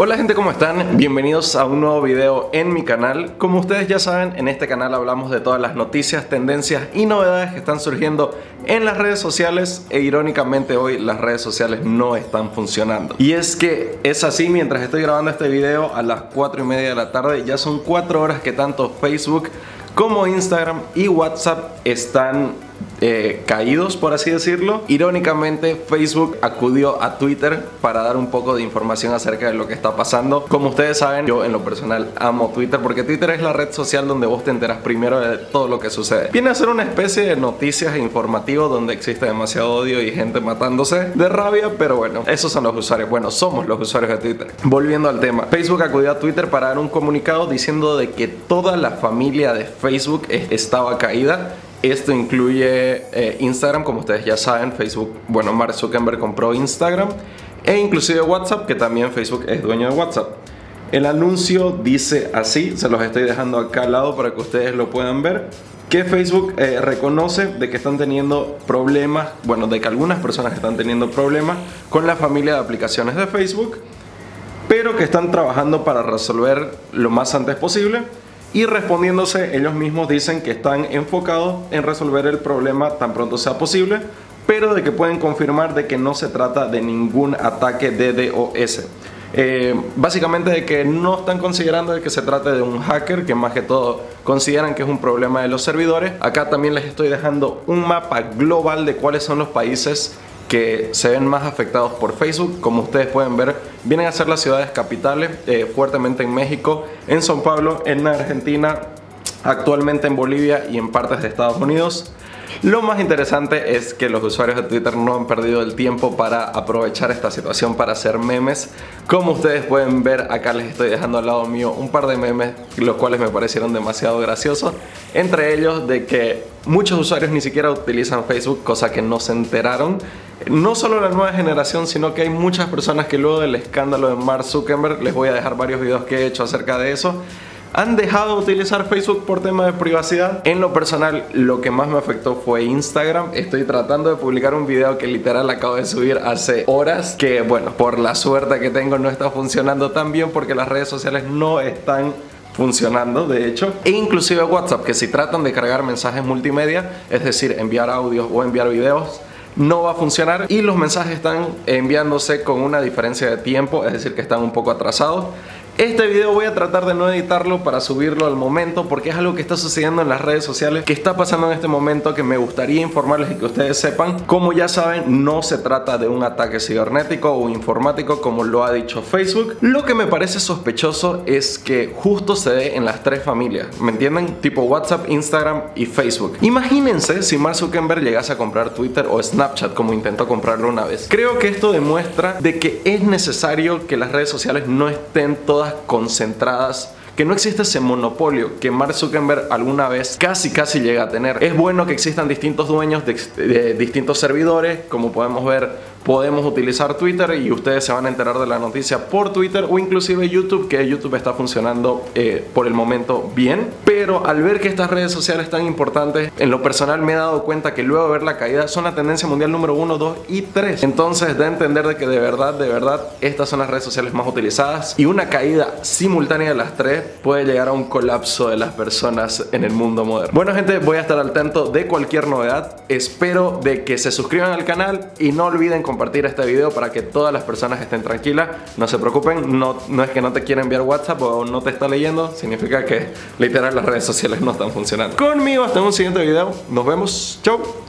Hola gente, ¿cómo están? Bienvenidos a un nuevo video en mi canal. Como ustedes ya saben, en este canal hablamos de todas las noticias, tendencias y novedades que están surgiendo en las redes sociales e irónicamente hoy las redes sociales no están funcionando. Y es que es así, mientras estoy grabando este video a las 4 y media de la tarde, ya son 4 horas que tanto Facebook como Instagram y WhatsApp están eh, caídos, por así decirlo. Irónicamente, Facebook acudió a Twitter para dar un poco de información acerca de lo que está pasando. Como ustedes saben, yo en lo personal amo Twitter porque Twitter es la red social donde vos te enteras primero de todo lo que sucede. Viene a ser una especie de noticias e informativo donde existe demasiado odio y gente matándose de rabia, pero bueno, esos son los usuarios. Bueno, somos los usuarios de Twitter. Volviendo al tema, Facebook acudió a Twitter para dar un comunicado diciendo de que toda la familia de Facebook estaba caída esto incluye eh, Instagram, como ustedes ya saben, Facebook, bueno, Mark Zuckerberg compró Instagram e inclusive WhatsApp, que también Facebook es dueño de WhatsApp. El anuncio dice así, se los estoy dejando acá al lado para que ustedes lo puedan ver, que Facebook eh, reconoce de que están teniendo problemas, bueno, de que algunas personas están teniendo problemas con la familia de aplicaciones de Facebook, pero que están trabajando para resolver lo más antes posible y respondiéndose ellos mismos dicen que están enfocados en resolver el problema tan pronto sea posible, pero de que pueden confirmar de que no se trata de ningún ataque DDoS. Eh, básicamente de que no están considerando de que se trate de un hacker, que más que todo consideran que es un problema de los servidores. Acá también les estoy dejando un mapa global de cuáles son los países que se ven más afectados por Facebook. Como ustedes pueden ver, vienen a ser las ciudades capitales, eh, fuertemente en México, en São Paulo, en Argentina, actualmente en Bolivia y en partes de Estados Unidos. Lo más interesante es que los usuarios de Twitter no han perdido el tiempo para aprovechar esta situación para hacer memes. Como ustedes pueden ver, acá les estoy dejando al lado mío un par de memes, los cuales me parecieron demasiado graciosos. Entre ellos de que muchos usuarios ni siquiera utilizan Facebook, cosa que no se enteraron. No solo la nueva generación, sino que hay muchas personas que luego del escándalo de Mark Zuckerberg, les voy a dejar varios videos que he hecho acerca de eso, han dejado de utilizar Facebook por tema de privacidad. En lo personal, lo que más me afectó fue Instagram. Estoy tratando de publicar un video que literal acabo de subir hace horas, que bueno, por la suerte que tengo no está funcionando tan bien porque las redes sociales no están funcionando de hecho e inclusive WhatsApp que si tratan de cargar mensajes multimedia es decir enviar audios o enviar videos no va a funcionar y los mensajes están enviándose con una diferencia de tiempo es decir que están un poco atrasados este video voy a tratar de no editarlo para subirlo al momento porque es algo que está sucediendo en las redes sociales, que está pasando en este momento, que me gustaría informarles y que ustedes sepan. Como ya saben, no se trata de un ataque cibernético o informático como lo ha dicho Facebook. Lo que me parece sospechoso es que justo se dé en las tres familias, ¿me entienden? Tipo WhatsApp, Instagram y Facebook. Imagínense si Mark Zuckerberg llegase a comprar Twitter o Snapchat como intentó comprarlo una vez. Creo que esto demuestra de que es necesario que las redes sociales no estén todas concentradas que no existe ese monopolio que Mark Zuckerberg alguna vez casi casi llega a tener. Es bueno que existan distintos dueños de, distintos servidores, como podemos ver podemos utilizar Twitter y ustedes se van a enterar de la noticia por Twitter o inclusive YouTube, que YouTube está funcionando eh, por el momento bien. Pero al ver que estas redes sociales tan importantes, en lo personal me he dado cuenta que luego de ver la caída son la tendencia mundial número 1, 2 y 3. Entonces de entender de que de verdad, de verdad, estas son las redes sociales más utilizadas y una caída simultánea de las tres puede llegar a un colapso de las personas en el mundo moderno. Bueno gente, voy a estar al tanto de cualquier novedad. Espero de que se suscriban al canal y no olviden compartir este video para que todas las personas estén tranquilas. No se preocupen, no, no es que no te quiera enviar WhatsApp o no te está leyendo, significa que literal las redes sociales no están funcionando. Conmigo hasta un siguiente video. Nos vemos. Chau.